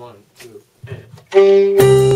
One, two, and.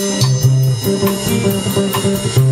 Thank you.